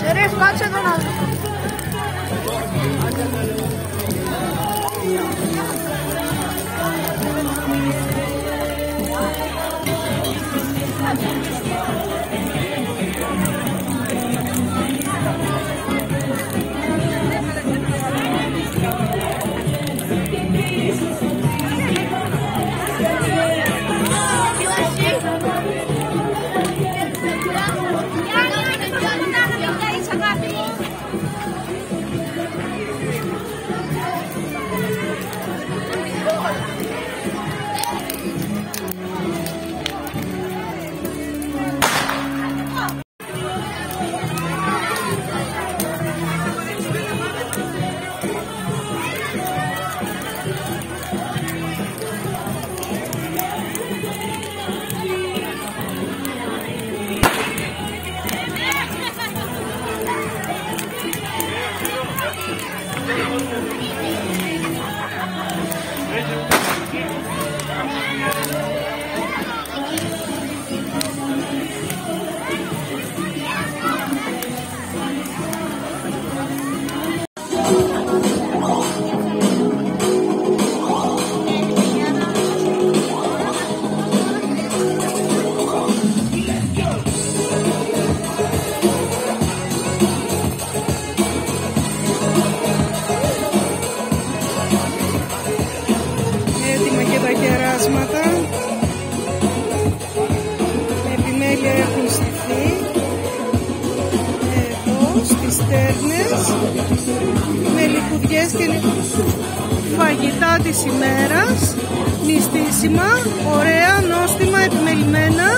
Şeref kaç adam aldın? Thank you. Τα κεράσματα. Επιμέλεια έχουν στηθεί. Εδώ στις στέρνες με λιχουδιές και φαγητά της ημέρας. Νηστίσιμα, ωραία, νόστιμα, επιμελημένα.